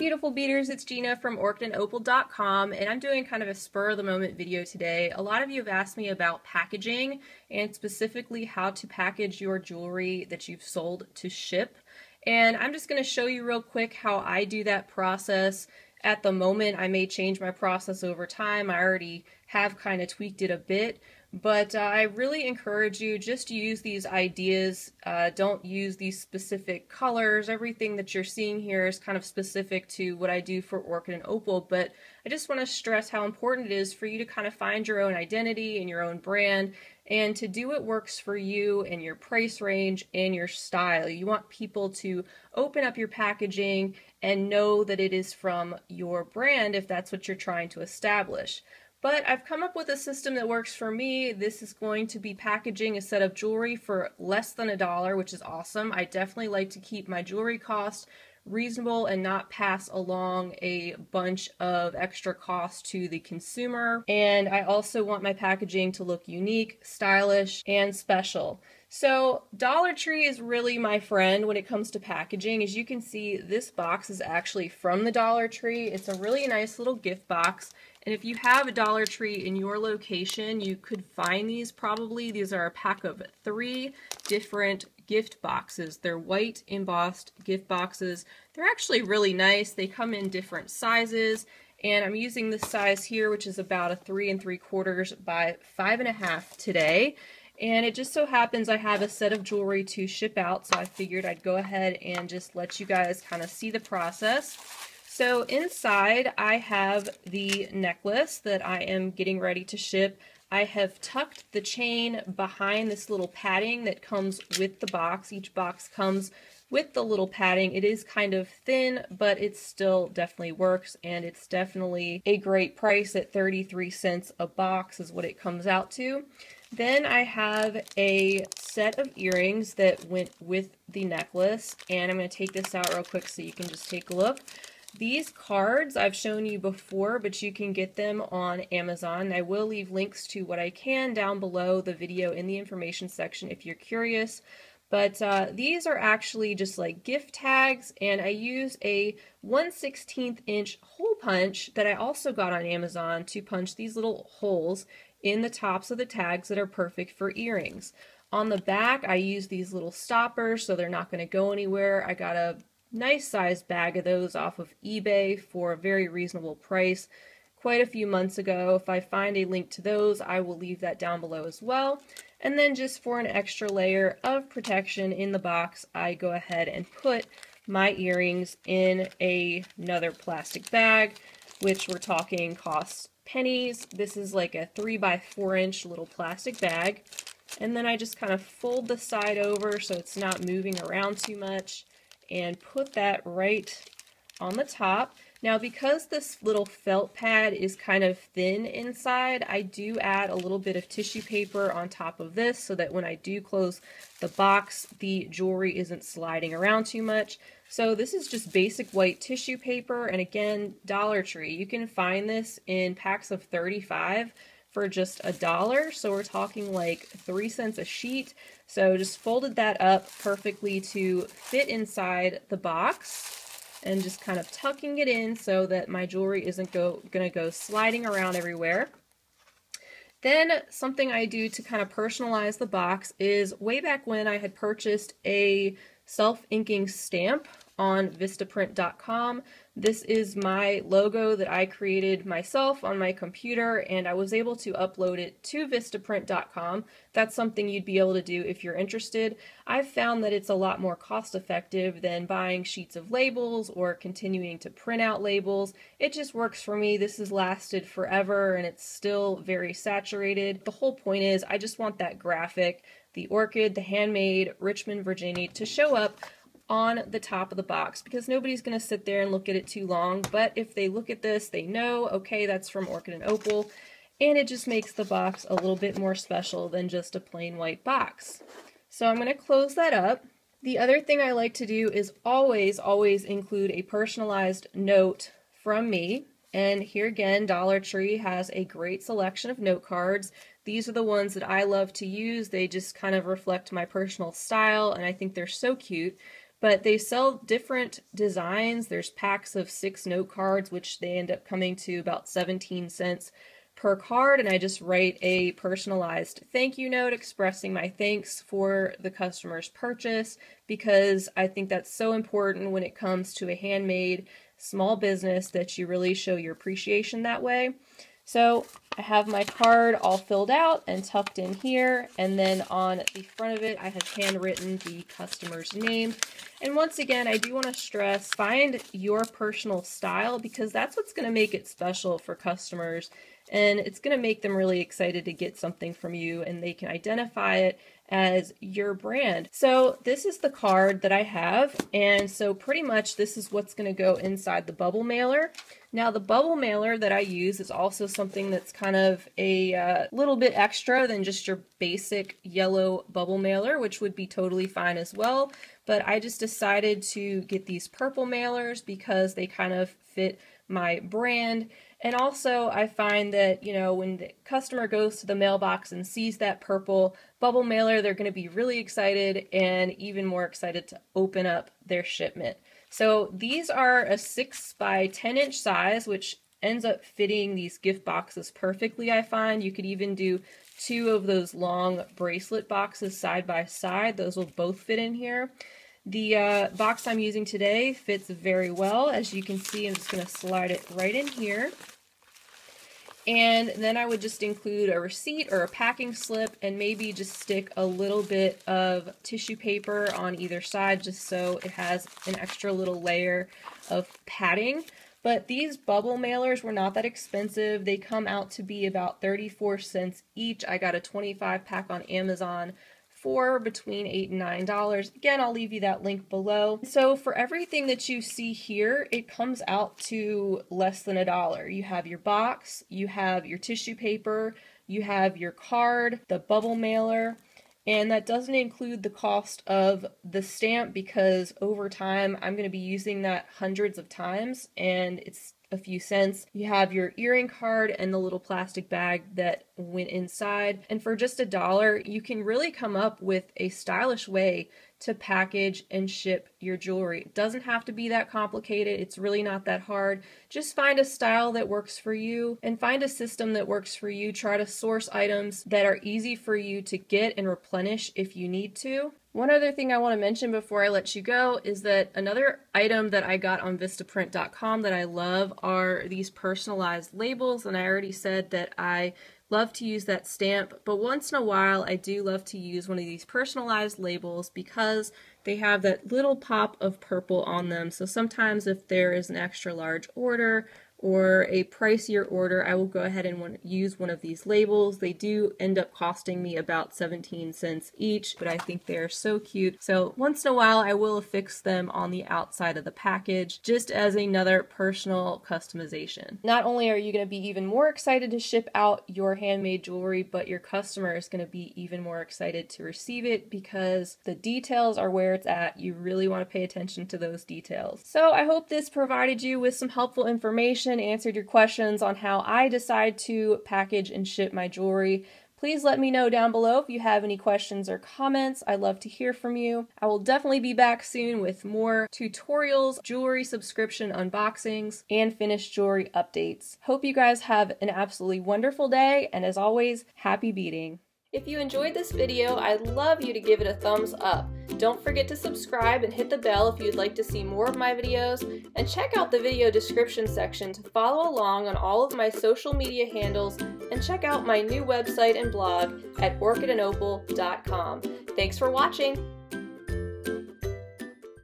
beautiful beaders, it's Gina from orchidandopal.com and I'm doing kind of a spur of the moment video today. A lot of you have asked me about packaging and specifically how to package your jewelry that you've sold to ship. And I'm just going to show you real quick how I do that process. At the moment, I may change my process over time. I already have kind of tweaked it a bit, but uh, I really encourage you just to use these ideas. Uh, don't use these specific colors. Everything that you're seeing here is kind of specific to what I do for Orchid and Opal, but I just want to stress how important it is for you to kind of find your own identity and your own brand and to do what works for you and your price range and your style. You want people to open up your packaging and know that it is from your brand if that's what you're trying to establish. But I've come up with a system that works for me. This is going to be packaging a set of jewelry for less than a dollar, which is awesome. I definitely like to keep my jewelry cost reasonable and not pass along a bunch of extra cost to the consumer. And I also want my packaging to look unique, stylish, and special. So Dollar Tree is really my friend when it comes to packaging. As you can see, this box is actually from the Dollar Tree. It's a really nice little gift box. And if you have a Dollar Tree in your location, you could find these probably. These are a pack of three different gift boxes. They're white embossed gift boxes. They're actually really nice. They come in different sizes. And I'm using this size here, which is about a three and three quarters by five and a half today. And it just so happens I have a set of jewelry to ship out, so I figured I'd go ahead and just let you guys kind of see the process. So inside I have the necklace that I am getting ready to ship. I have tucked the chain behind this little padding that comes with the box. Each box comes with the little padding. It is kind of thin, but it still definitely works, and it's definitely a great price at 33 cents a box is what it comes out to. Then I have a set of earrings that went with the necklace, and I'm going to take this out real quick so you can just take a look. These cards I've shown you before, but you can get them on Amazon. I will leave links to what I can down below the video in the information section if you're curious. But uh, these are actually just like gift tags, and I use a 1 16th inch hole punch that I also got on Amazon to punch these little holes in the tops of the tags that are perfect for earrings. On the back, I use these little stoppers so they're not going to go anywhere. I got a nice sized bag of those off of eBay for a very reasonable price quite a few months ago. If I find a link to those, I will leave that down below as well. And then just for an extra layer of protection in the box, I go ahead and put my earrings in a, another plastic bag, which we're talking costs pennies. This is like a 3 by 4 inch little plastic bag. And then I just kind of fold the side over so it's not moving around too much and put that right on the top. Now because this little felt pad is kind of thin inside, I do add a little bit of tissue paper on top of this so that when I do close the box, the jewelry isn't sliding around too much. So this is just basic white tissue paper, and again, Dollar Tree. You can find this in packs of 35 for just a dollar, so we're talking like three cents a sheet. So just folded that up perfectly to fit inside the box and just kind of tucking it in so that my jewelry isn't go, going to go sliding around everywhere. Then something I do to kind of personalize the box is way back when I had purchased a self-inking stamp on Vistaprint.com. This is my logo that I created myself on my computer and I was able to upload it to Vistaprint.com. That's something you'd be able to do if you're interested. I've found that it's a lot more cost effective than buying sheets of labels or continuing to print out labels. It just works for me. This has lasted forever and it's still very saturated. The whole point is I just want that graphic the orchid, the handmade Richmond, Virginia to show up on the top of the box because nobody's going to sit there and look at it too long. But if they look at this, they know, okay, that's from Orchid and Opal. And it just makes the box a little bit more special than just a plain white box. So I'm going to close that up. The other thing I like to do is always, always include a personalized note from me. And here again, Dollar Tree has a great selection of note cards. These are the ones that I love to use. They just kind of reflect my personal style, and I think they're so cute. but they sell different designs. There's packs of six note cards, which they end up coming to about 17 cents per card. And I just write a personalized thank you note expressing my thanks for the customer's purchase because I think that's so important when it comes to a handmade small business that you really show your appreciation that way. So I have my card all filled out and tucked in here. And then on the front of it, I have handwritten the customer's name. And once again, I do want to stress, find your personal style because that's what's going to make it special for customers. And it's going to make them really excited to get something from you and they can identify it as your brand. So this is the card that I have. And so pretty much this is what's going to go inside the bubble mailer. Now the bubble mailer that I use is also something that's kind of a uh, little bit extra than just your basic yellow bubble mailer, which would be totally fine as well. But I just decided to get these purple mailers because they kind of fit my brand and also, I find that, you know, when the customer goes to the mailbox and sees that purple bubble mailer, they're going to be really excited and even more excited to open up their shipment. So these are a 6 by 10 inch size, which ends up fitting these gift boxes perfectly, I find. You could even do two of those long bracelet boxes side by side. Those will both fit in here. The uh, box I'm using today fits very well. As you can see, I'm just going to slide it right in here. And then I would just include a receipt or a packing slip and maybe just stick a little bit of tissue paper on either side just so it has an extra little layer of padding. But these bubble mailers were not that expensive. They come out to be about 34 cents each. I got a 25 pack on Amazon for between eight and nine dollars. Again, I'll leave you that link below. So for everything that you see here, it comes out to less than a dollar. You have your box, you have your tissue paper, you have your card, the bubble mailer, and that doesn't include the cost of the stamp because over time I'm going to be using that hundreds of times and it's a few cents. You have your earring card and the little plastic bag that went inside. And for just a dollar, you can really come up with a stylish way to package and ship your jewelry. It doesn't have to be that complicated. It's really not that hard. Just find a style that works for you and find a system that works for you. Try to source items that are easy for you to get and replenish if you need to. One other thing I want to mention before I let you go is that another item that I got on Vistaprint.com that I love are these personalized labels. And I already said that I love to use that stamp, but once in a while I do love to use one of these personalized labels because they have that little pop of purple on them. So sometimes if there is an extra large order or a pricier order, I will go ahead and use one of these labels. They do end up costing me about 17 cents each, but I think they are so cute. So once in a while, I will affix them on the outside of the package, just as another personal customization. Not only are you going to be even more excited to ship out your handmade jewelry, but your customer is going to be even more excited to receive it because the details are where it's at. You really want to pay attention to those details. So I hope this provided you with some helpful information answered your questions on how I decide to package and ship my jewelry. Please let me know down below if you have any questions or comments. I'd love to hear from you. I will definitely be back soon with more tutorials, jewelry subscription unboxings, and finished jewelry updates. Hope you guys have an absolutely wonderful day, and as always, happy beading. If you enjoyed this video, I'd love you to give it a thumbs up. Don't forget to subscribe and hit the bell if you'd like to see more of my videos, and check out the video description section to follow along on all of my social media handles and check out my new website and blog at orchidandopal.com. Thanks for watching!